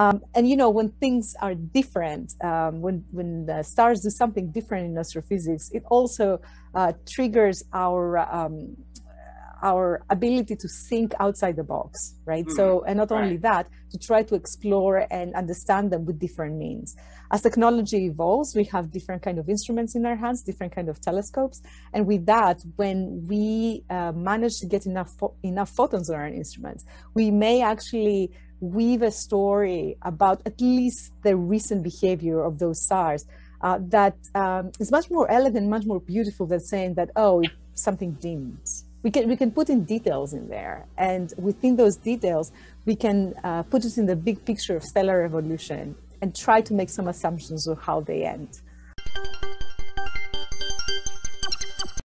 Um, and you know, when things are different, um, when when the stars do something different in astrophysics, it also uh, triggers our um, our ability to think outside the box, right? Mm, so, and not only right. that, to try to explore and understand them with different means. As technology evolves, we have different kind of instruments in our hands, different kind of telescopes, and with that, when we uh, manage to get enough enough photons on our instruments, we may actually weave a story about at least the recent behavior of those stars uh, that um, is much more elegant, much more beautiful than saying that, oh, something dimmed. We can, we can put in details in there. And within those details, we can uh, put it in the big picture of stellar evolution and try to make some assumptions of how they end.